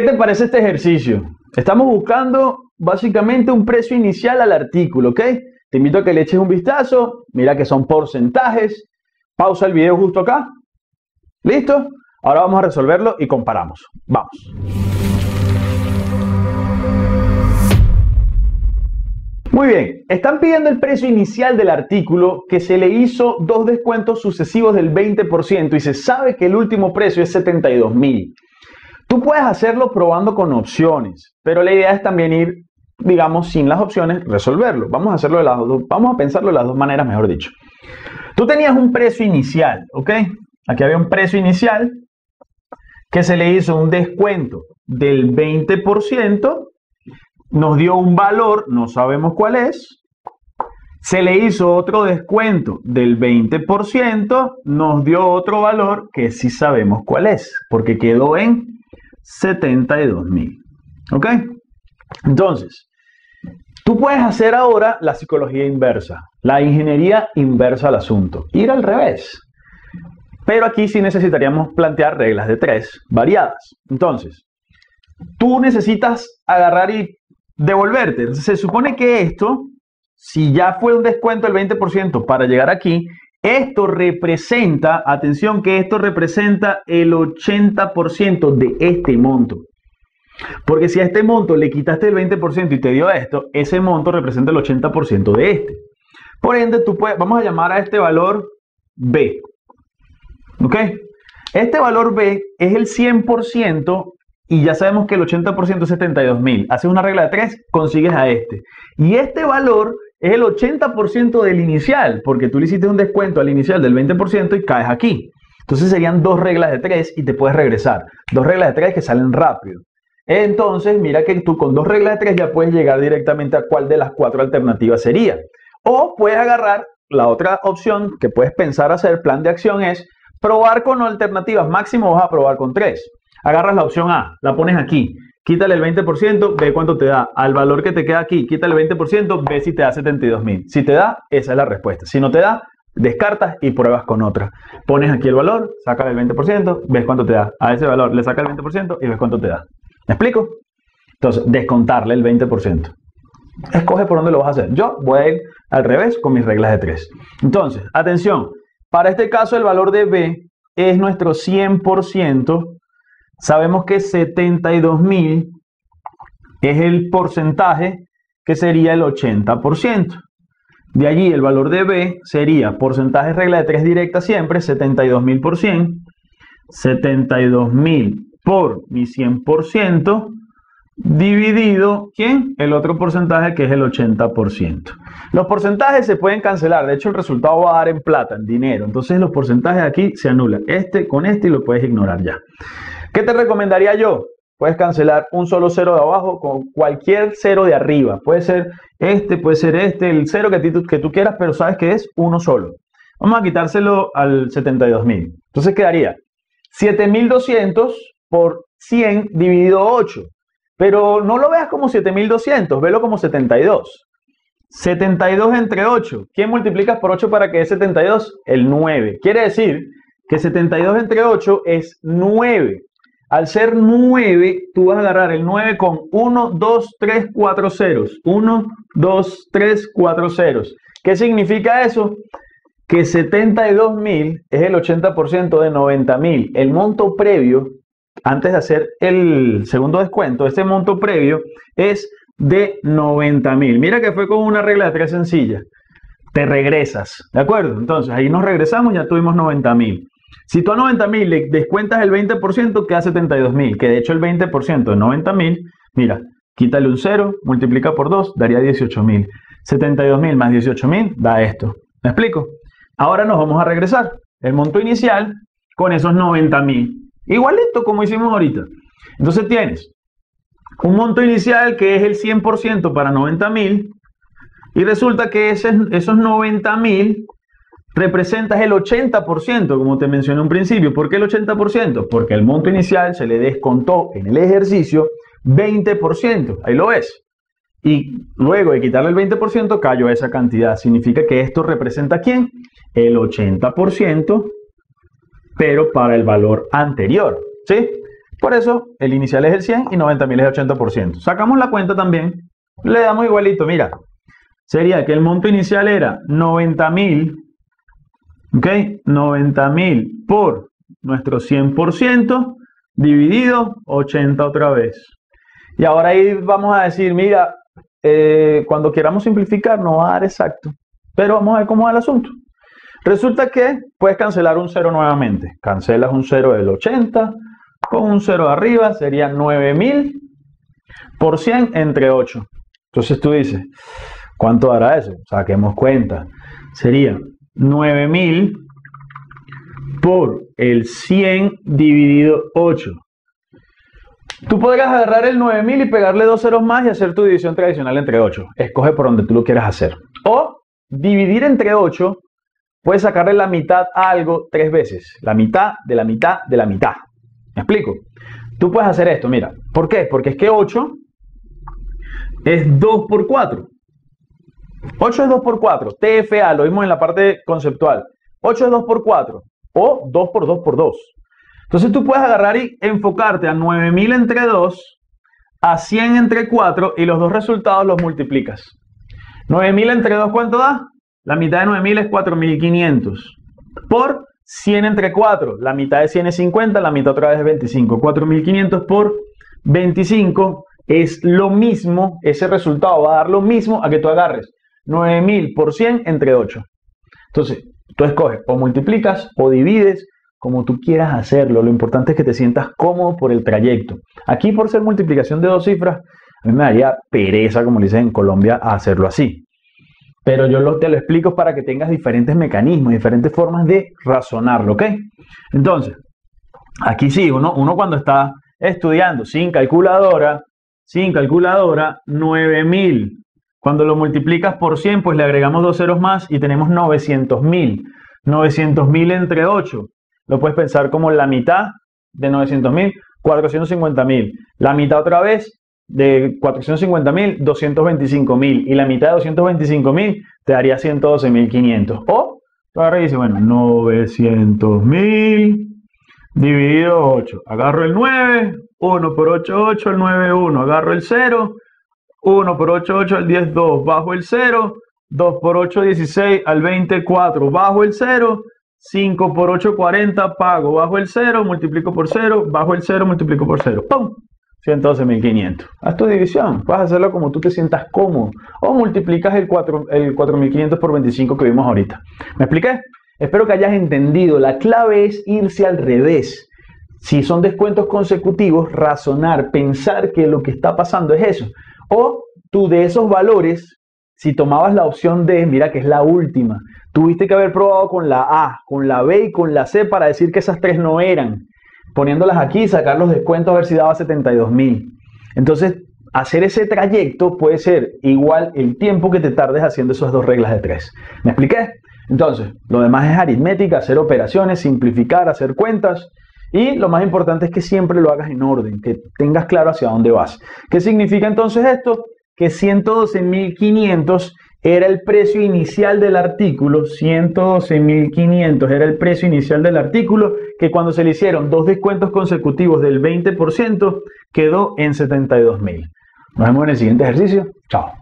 ¿Qué te parece este ejercicio? Estamos buscando básicamente un precio inicial al artículo, ¿ok? Te invito a que le eches un vistazo, mira que son porcentajes, pausa el video justo acá, ¿listo? Ahora vamos a resolverlo y comparamos. Vamos. Muy bien, están pidiendo el precio inicial del artículo que se le hizo dos descuentos sucesivos del 20% y se sabe que el último precio es 72 mil. Tú puedes hacerlo probando con opciones, pero la idea es también ir, digamos, sin las opciones, resolverlo. Vamos a hacerlo de las dos, vamos a pensarlo de las dos maneras, mejor dicho. Tú tenías un precio inicial, ¿ok? Aquí había un precio inicial que se le hizo un descuento del 20%, nos dio un valor, no sabemos cuál es, se le hizo otro descuento del 20%, nos dio otro valor que sí sabemos cuál es, porque quedó en 72 mil. ¿Ok? Entonces, tú puedes hacer ahora la psicología inversa, la ingeniería inversa al asunto, ir al revés. Pero aquí sí necesitaríamos plantear reglas de tres variadas. Entonces, tú necesitas agarrar y devolverte. Se supone que esto, si ya fue un descuento del 20% para llegar aquí, esto representa, atención que esto representa el 80% de este monto. Porque si a este monto le quitaste el 20% y te dio esto, ese monto representa el 80% de este. Por ende, tú puedes, vamos a llamar a este valor B. ¿Ok? Este valor B es el 100% y ya sabemos que el 80% es 72 mil. Haces una regla de 3, consigues a este. Y este valor es el 80% del inicial, porque tú le hiciste un descuento al inicial del 20% y caes aquí. Entonces serían dos reglas de 3 y te puedes regresar. Dos reglas de 3 que salen rápido. Entonces, mira que tú con dos reglas de 3 ya puedes llegar directamente a cuál de las cuatro alternativas sería. O puedes agarrar la otra opción que puedes pensar hacer, plan de acción es Probar con alternativas, máximo vas a probar con 3. Agarras la opción A, la pones aquí, quítale el 20%, ve cuánto te da. Al valor que te queda aquí, quítale el 20%, ve si te da 72 mil. Si te da, esa es la respuesta. Si no te da, descartas y pruebas con otra. Pones aquí el valor, saca el 20%, ves cuánto te da. A ese valor le saca el 20% y ves cuánto te da. ¿Me explico? Entonces, descontarle el 20%. Escoge por dónde lo vas a hacer. Yo voy a ir al revés con mis reglas de 3. Entonces, atención, para este caso, el valor de B es nuestro 100%. Sabemos que 72.000 es el porcentaje que sería el 80%. De allí el valor de B sería porcentaje regla de 3 directa siempre, 72.000 por 100. 72.000 por mi 100% dividido, ¿quién? El otro porcentaje que es el 80%. Los porcentajes se pueden cancelar, de hecho el resultado va a dar en plata, en dinero, entonces los porcentajes aquí se anulan, este con este y lo puedes ignorar ya. ¿Qué te recomendaría yo? Puedes cancelar un solo cero de abajo con cualquier cero de arriba, puede ser este, puede ser este, el cero que, que tú quieras, pero sabes que es uno solo. Vamos a quitárselo al 72.000, entonces quedaría 7.200 por 100 dividido 8. Pero no lo veas como 7200, velo como 72. 72 entre 8. ¿Quién multiplicas por 8 para que dé 72? El 9. Quiere decir que 72 entre 8 es 9. Al ser 9, tú vas a agarrar el 9 con 1, 2, 3, 4 ceros. 1, 2, 3, 4 ceros. ¿Qué significa eso? Que 72.000 es el 80% de 90.000. El monto previo antes de hacer el segundo descuento, este monto previo es de 90 mil. Mira que fue con una regla de tres sencilla. Te regresas, ¿de acuerdo? Entonces ahí nos regresamos, ya tuvimos 90 mil. Si tú a 90 mil le descuentas el 20%, queda 72 mil, que de hecho el 20% de 90 mil, mira, quítale un 0, multiplica por 2, daría 18 mil. 72 mil más 18 mil da esto. ¿Me explico? Ahora nos vamos a regresar. El monto inicial con esos 90 mil. Igualito como hicimos ahorita. Entonces tienes un monto inicial que es el 100% para 90 mil y resulta que esos 90 mil representas el 80%, como te mencioné en un principio. ¿Por qué el 80%? Porque el monto inicial se le descontó en el ejercicio 20%. Ahí lo ves. Y luego de quitarle el 20%, cayó esa cantidad. Significa que esto representa quién? El 80% pero para el valor anterior. ¿sí? Por eso el inicial es el 100 y 90.000 es el 80%. Sacamos la cuenta también, le damos igualito, mira, sería que el monto inicial era 90.000, ¿ok? 90.000 por nuestro 100% dividido 80 otra vez. Y ahora ahí vamos a decir, mira, eh, cuando queramos simplificar no va a dar exacto, pero vamos a ver cómo va el asunto. Resulta que puedes cancelar un 0 nuevamente. Cancelas un 0 del 80 con un 0 arriba, sería 9000 por 100 entre 8. Entonces tú dices, ¿cuánto dará eso? Saquemos cuenta. Sería 9000 por el 100 dividido 8. Tú podrías agarrar el 9000 y pegarle dos ceros más y hacer tu división tradicional entre 8. Escoge por donde tú lo quieras hacer. O dividir entre 8, puedes sacarle la mitad a algo tres veces. La mitad de la mitad de la mitad. ¿Me explico? Tú puedes hacer esto, mira. ¿Por qué? Porque es que 8 es 2 por 4. 8 es 2 por 4. TFA, lo vimos en la parte conceptual. 8 es 2 por 4 o 2 por 2 por 2. Entonces tú puedes agarrar y enfocarte a 9000 entre 2, a 100 entre 4 y los dos resultados los multiplicas. 9000 entre 2, ¿cuánto da? La mitad de 9000 es 4500 por 100 entre 4. La mitad de 100 es 50, la mitad otra vez es 25. 4500 por 25 es lo mismo, ese resultado va a dar lo mismo a que tú agarres 9000 por 100 entre 8. Entonces, tú escoges o multiplicas o divides como tú quieras hacerlo. Lo importante es que te sientas cómodo por el trayecto. Aquí por ser multiplicación de dos cifras, a mí me daría pereza, como le dicen en Colombia, hacerlo así. Pero yo lo, te lo explico para que tengas diferentes mecanismos, diferentes formas de razonarlo, ¿ok? Entonces, aquí sí, uno, uno cuando está estudiando sin calculadora, sin calculadora, 9000. Cuando lo multiplicas por 100, pues le agregamos dos ceros más y tenemos 900.000. 900.000 entre 8. Lo puedes pensar como la mitad de 900.000, 450.000. La mitad otra vez, de 450.000, 225.000 y la mitad de 225.000 te daría 112.500. O tú agarras y dices, bueno, 900.000 dividido 8. Agarro el 9, 1 por 8, 8, el 9, 1. Agarro el 0, 1 por 8, 8, el 10, 2. Bajo el 0, 2 por 8, 16, al 24. Bajo el 0, 5 por 8, 40. Pago. Bajo el 0, multiplico por 0. Bajo el 0, multiplico por 0. ¡Pum! 112.500. Haz tu división, vas a hacerlo como tú te sientas cómodo. O multiplicas el, 4, el 4.500 por 25 que vimos ahorita. ¿Me expliqué? Espero que hayas entendido. La clave es irse al revés. Si son descuentos consecutivos, razonar, pensar que lo que está pasando es eso. O tú de esos valores, si tomabas la opción D, mira que es la última, tuviste que haber probado con la A, con la B y con la C para decir que esas tres no eran poniéndolas aquí, sacar los descuentos a ver si daba 72 mil. Entonces, hacer ese trayecto puede ser igual el tiempo que te tardes haciendo esas dos reglas de tres. ¿Me expliqué? Entonces, lo demás es aritmética, hacer operaciones, simplificar, hacer cuentas. Y lo más importante es que siempre lo hagas en orden, que tengas claro hacia dónde vas. ¿Qué significa entonces esto? Que 112.500 era el precio inicial del artículo, 112.500 era el precio inicial del artículo, que cuando se le hicieron dos descuentos consecutivos del 20%, quedó en 72.000. Nos vemos en el siguiente ejercicio. Chao.